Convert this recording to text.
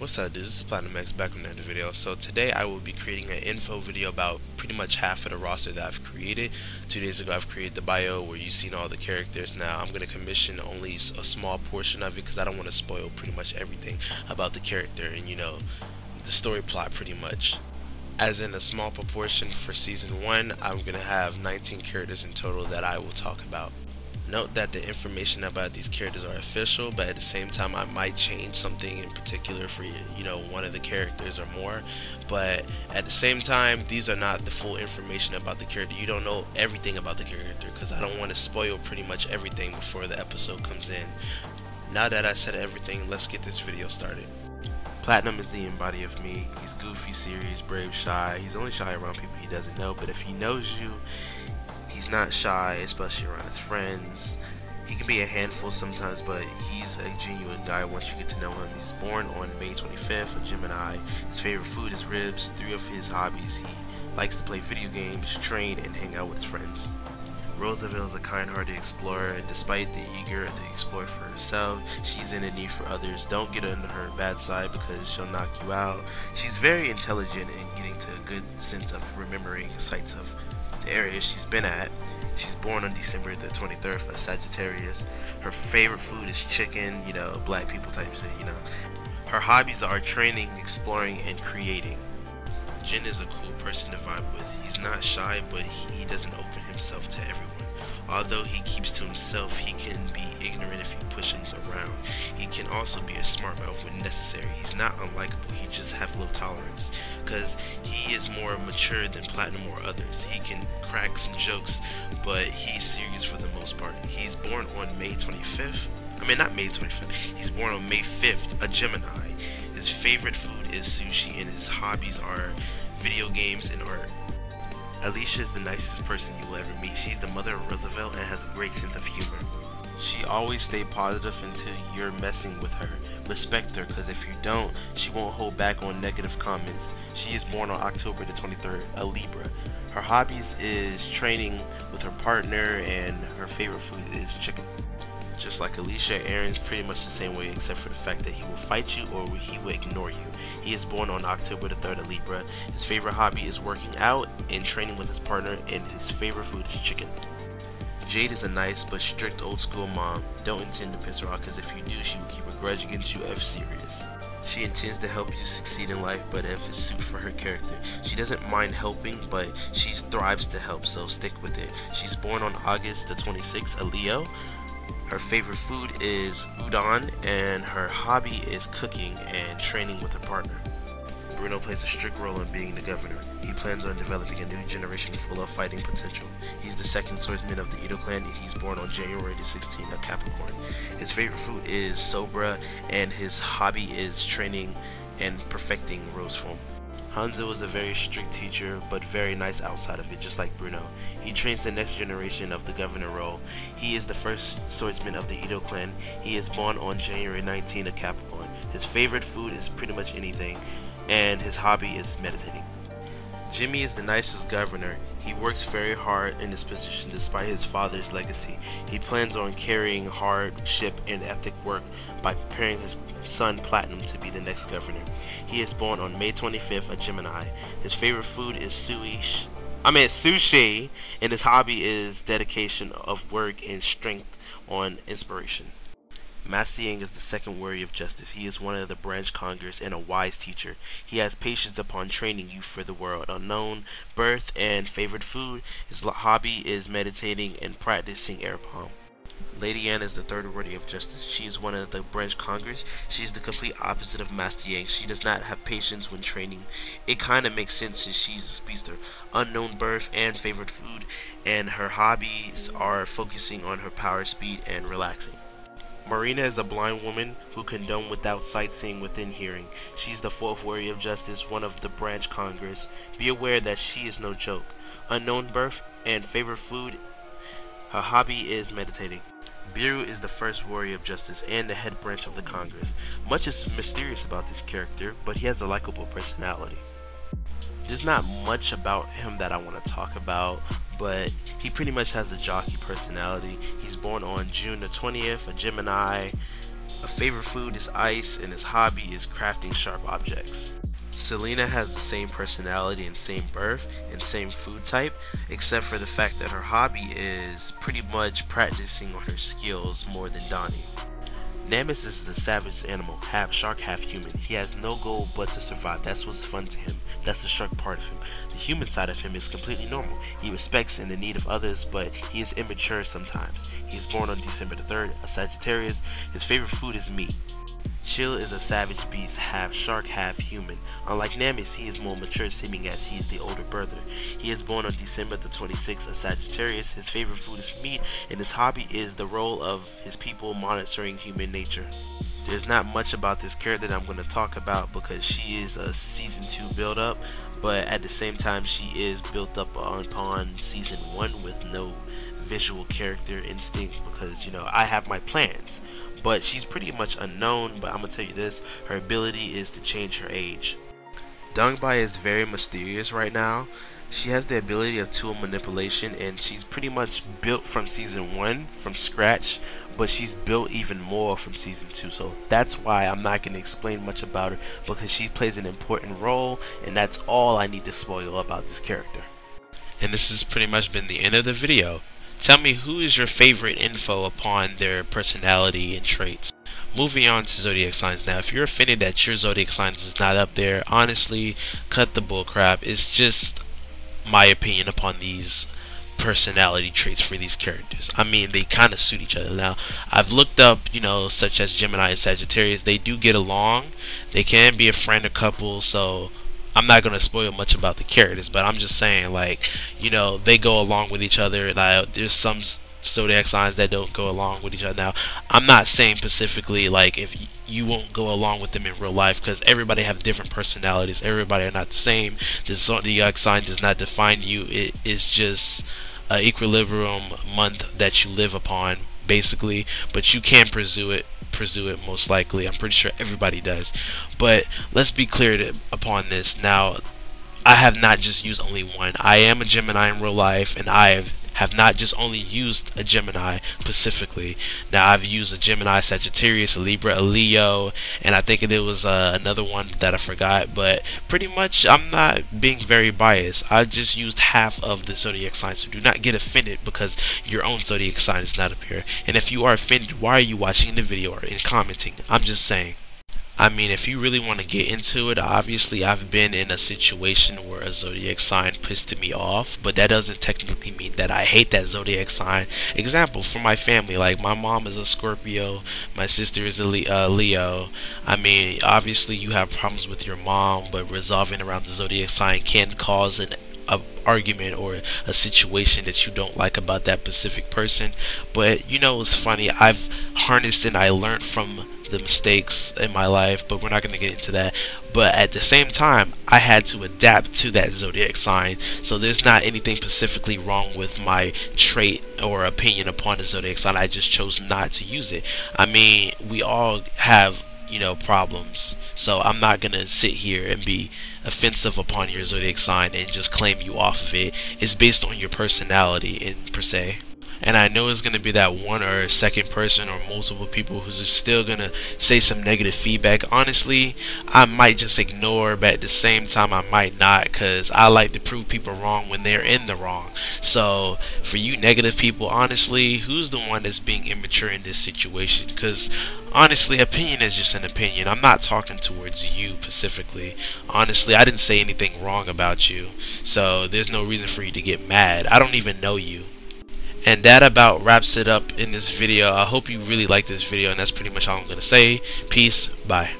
What's up dude, this is Platinum X back with another video. So today I will be creating an info video about pretty much half of the roster that I've created. Two days ago I've created the bio where you've seen all the characters. Now I'm going to commission only a small portion of it because I don't want to spoil pretty much everything about the character and you know, the story plot pretty much. As in a small proportion for season 1, I'm going to have 19 characters in total that I will talk about. Note that the information about these characters are official, but at the same time I might change something in particular for you you know one of the characters or more. But at the same time, these are not the full information about the character. You don't know everything about the character because I don't want to spoil pretty much everything before the episode comes in. Now that I said everything, let's get this video started. Platinum is the embody of me. He's goofy, serious, brave, shy. He's only shy around people he doesn't know, but if he knows you, He's not shy, especially around his friends. He can be a handful sometimes, but he's a genuine guy once you get to know him. He's born on May 25th, a Gemini. His favorite food is ribs. Three of his hobbies, he likes to play video games, train, and hang out with his friends. Roosevelt is a kind-hearted explorer, and despite the eager to explore for herself, she's in a need for others. Don't get on her bad side because she'll knock you out. She's very intelligent and getting to a good sense of remembering sights of area she's been at. She's born on December the 23rd, a Sagittarius. Her favorite food is chicken, you know, black people type shit, you know. Her hobbies are training, exploring, and creating. Jin is a cool person to vibe with. He's not shy, but he doesn't open himself to everyone. Although he keeps to himself, he can be ignorant if you push him around. He can also be a smart mouth when necessary. He's not unlikable, he just have low tolerance. Because he is more mature than Platinum or others. He can crack some jokes, but he's serious for the most part. He's born on May 25th. I mean, not May 25th. He's born on May 5th, a Gemini. His favorite food is sushi, and his hobbies are video games and art. Alicia is the nicest person you will ever meet. She's the mother of Roosevelt and has a great sense of humor. She always stay positive until you're messing with her. Respect her, because if you don't, she won't hold back on negative comments. She is born on October the 23rd, a Libra. Her hobbies is training with her partner, and her favorite food is chicken. Just like Alicia, Aaron's pretty much the same way except for the fact that he will fight you or he will ignore you. He is born on October the 3rd at Libra. His favorite hobby is working out and training with his partner and his favorite food is chicken. Jade is a nice but strict old school mom. Don't intend to piss her off because if you do, she will keep a grudge against you if serious. She intends to help you succeed in life, but if it's suit for her character. She doesn't mind helping, but she thrives to help, so stick with it. She's born on August the 26th, a Leo. Her favorite food is udon, and her hobby is cooking and training with her partner. Bruno plays a strict role in being the governor. He plans on developing a new generation full of fighting potential. He's the second swordsman of the Edo clan and he's born on January the 16th of Capricorn. His favorite food is soba and his hobby is training and perfecting rose form. Hanzo is a very strict teacher, but very nice outside of it, just like Bruno. He trains the next generation of the governor role. He is the first swordsman of the Edo clan. He is born on January 19 of Capricorn. His favorite food is pretty much anything, and his hobby is meditating. Jimmy is the nicest governor. He works very hard in this position despite his father's legacy. He plans on carrying hardship and ethic work by preparing his son Platinum to be the next governor. He is born on May 25th, a Gemini. His favorite food is sushi. I mean sushi, and his hobby is dedication of work and strength on inspiration. Master Yang is the second warrior of justice. He is one of the branch Congress and a wise teacher. He has patience upon training you for the world. Unknown birth and favorite food. His hobby is meditating and practicing air palm. Lady Anne is the third warrior of justice. She is one of the branch Congress. She is the complete opposite of Master Yang. She does not have patience when training. It kind of makes sense since she's a speedster. Unknown birth and favorite food, and her hobbies are focusing on her power, speed, and relaxing. Marina is a blind woman who can condone without sightseeing within hearing. She's the fourth warrior of justice, one of the branch congress. Be aware that she is no joke. Unknown birth and favorite food. Her hobby is meditating. Biru is the first warrior of justice and the head branch of the Congress. Much is mysterious about this character, but he has a likable personality. There's not much about him that I want to talk about, but he pretty much has a jockey personality. He's born on June the 20th, a Gemini. A favorite food is ice, and his hobby is crafting sharp objects. Selena has the same personality and same birth and same food type, except for the fact that her hobby is pretty much practicing on her skills more than Donnie. Namus is the savage animal, half shark, half human. He has no goal but to survive. That's what's fun to him. That's the shark part of him. The human side of him is completely normal. He respects and the need of others, but he is immature sometimes. He is born on December the 3rd, a Sagittarius. His favorite food is meat. Chill is a savage beast, half shark, half human. Unlike Namis, he is more mature, seeming as he is the older brother. He is born on December the 26th, a Sagittarius. His favorite food is meat, and his hobby is the role of his people monitoring human nature. There's not much about this character that I'm going to talk about because she is a season 2 build up, but at the same time, she is built up upon season 1 with no visual character instinct because, you know, I have my plans but she's pretty much unknown. But I'm gonna tell you this: her ability is to change her age. Dungbai is very mysterious right now. She has the ability of tool manipulation, and she's pretty much built from season one from scratch. But she's built even more from season two, so that's why I'm not gonna explain much about her because she plays an important role, and that's all I need to spoil about this character. And this has pretty much been the end of the video. Tell me who is your favorite info upon their personality and traits. Moving on to zodiac signs now. If you're offended that your zodiac signs is not up there, honestly, cut the bullcrap. It's just my opinion upon these personality traits for these characters. I mean, they kind of suit each other. Now, I've looked up, you know, such as Gemini and Sagittarius. They do get along. They can be a friend or couple. So I'm not gonna spoil much about the characters, but I'm just saying, like, you know, they go along with each other. Like, there's some zodiac signs that don't go along with each other. Now, I'm not saying specifically like if you won't go along with them in real life because everybody have different personalities. Everybody are not the same. The zodiac sign does not define you. It is just an equilibrium month that you live upon, basically. But you can pursue it pursue it most likely. I'm pretty sure everybody does. But let's be clear to, upon this. Now, I have not just used only one. I am a Gemini in real life, and I have have not just only used a Gemini specifically. Now I've used a Gemini, Sagittarius, a Libra, a Leo, and I think it was uh, another one that I forgot. But pretty much, I'm not being very biased. I just used half of the zodiac signs, so do not get offended because your own zodiac sign is not up here. And if you are offended, why are you watching the video or in commenting? I'm just saying. I mean, if you really want to get into it, obviously I've been in a situation where a zodiac sign pissed me off, but that doesn't technically mean that I hate that zodiac sign. Example, for my family, like my mom is a Scorpio, my sister is a uh, Leo. I mean, obviously you have problems with your mom, but resolving around the zodiac sign can cause an argument or a situation that you don't like about that specific person but you know it's funny i've harnessed and i learned from the mistakes in my life, but we're not going to get into that. But at the same time, I had to adapt to that zodiac sign. So there's not anything specifically wrong with my trait or opinion upon the zodiac sign. I just chose not to use it. I mean, we all have you know problems. So i'm not gonna sit here and be offensive upon your zodiac sign and just claim you off of it. It's based on your personality in per se and I know it's going to be that one or second person or multiple people who's still going to say some negative feedback. Honestly, I might just ignore, but at the same time, I might not because I like to prove people wrong when they're in the wrong. So, for you negative people, honestly, who's the one that's being immature in this situation? Because honestly, opinion is just an opinion. I'm not talking towards you specifically. Honestly, I didn't say anything wrong about you. So, there's no reason for you to get mad. I don't even know you. And that about wraps it up in this video. I hope you really like this video and that's pretty much all I'm to say. Peace. Bye.